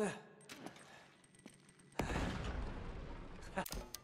opening up down.